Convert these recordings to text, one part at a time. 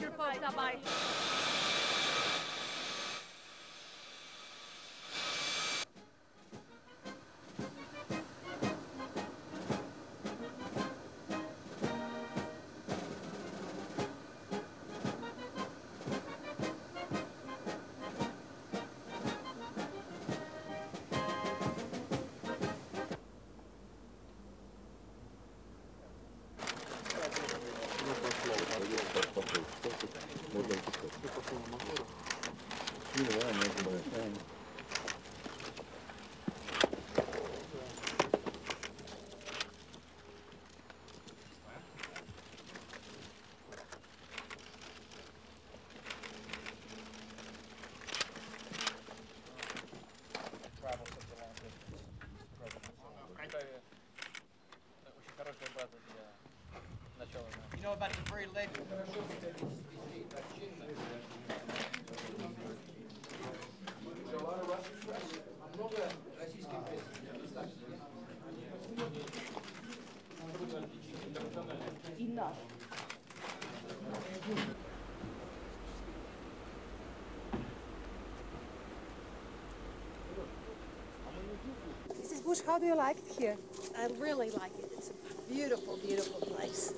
your folks out by. Know about the very legend? Mrs. Bush, how do you like it here? I really like it. It's a beautiful, beautiful place.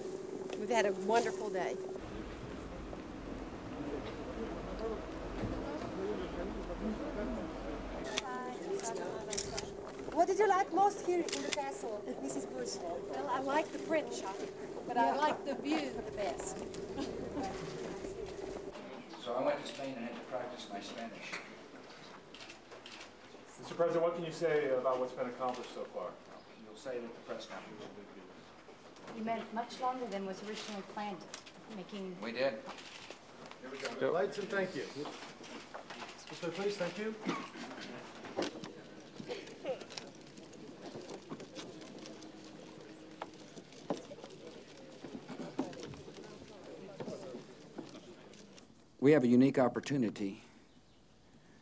We've had a wonderful day. What did you like most here in the castle, Mrs. Bush? Well, I like the print shop, but I like the view the best. So I went to Spain and had to practice my Spanish. Mr. President, what can you say about what's been accomplished so far? You'll say it at the press conference. You meant much longer than was originally planned, making We did. Lights and thank you. This way, please, thank you. We have a unique opportunity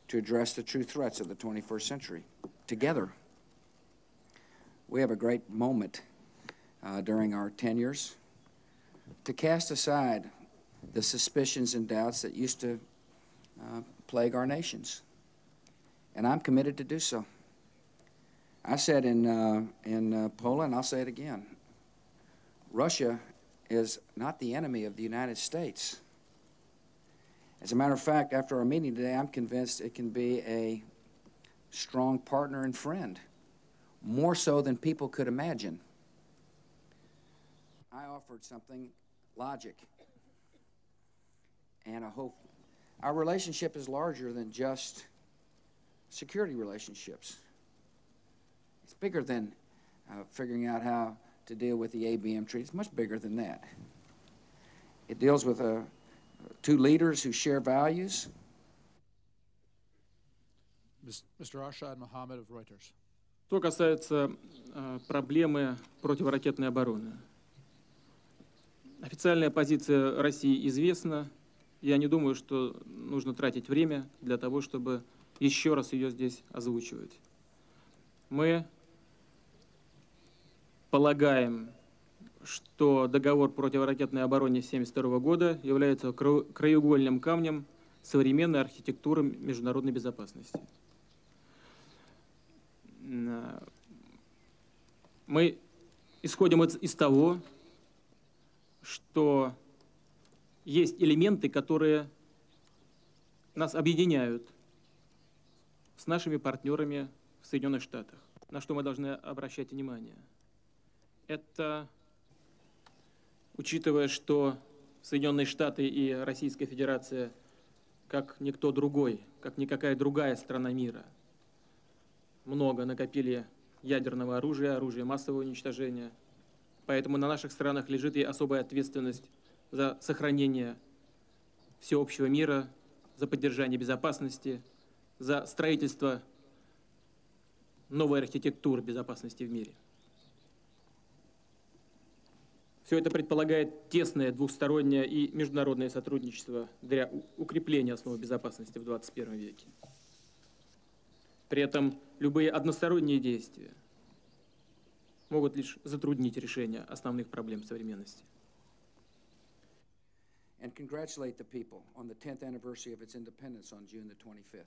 to address the true threats of the 21st century together. We have a great moment uh, during our tenures to cast aside the suspicions and doubts that used to uh, plague our nations. And I'm committed to do so. I said in, uh, in uh, Poland, I'll say it again Russia is not the enemy of the United States. As a matter of fact, after our meeting today, I'm convinced it can be a strong partner and friend, more so than people could imagine. I offered something logic and a hope. Our relationship is larger than just security relationships. It's bigger than uh, figuring out how to deal with the ABM treaty. It's much bigger than that. It deals with uh, two leaders who share values. Mr. Arshad Mohammed of Reuters. Что касается э, проблемы противоракетной обороны. Официальная позиция России известна. Я не думаю, что нужно тратить время для того, чтобы еще раз ее здесь озвучивать. Мы полагаем, что договор противоракетной обороны 1972 года является кра- краеугольным камнем современной архитектуры международной безопасности. М, Мы исходим из того, что есть элементы, которые нас объединяют с нашими партнерами в Соединенных Штатах, на что мы должны обращать внимание. Это учитывая, что Соединенные Штаты и Российская Федерация, как никто другой, как никакая другая страна мира, много накопили ядерного оружия, оружия массового уничтожения. Поэтому на наших странах лежит и особая ответственность за сохранение всеобщего мира, за поддержание безопасности, за строительство новой архитектуры безопасности в мире. Все это предполагает тесное двухстороннее и международное сотрудничество для укрепления основ безопасности в 21 веке. При этом любые односторонние действия могут лишь затруднить решение основных проблем современности. and congratulate the people on the 10th anniversary of its independence on June the 25th.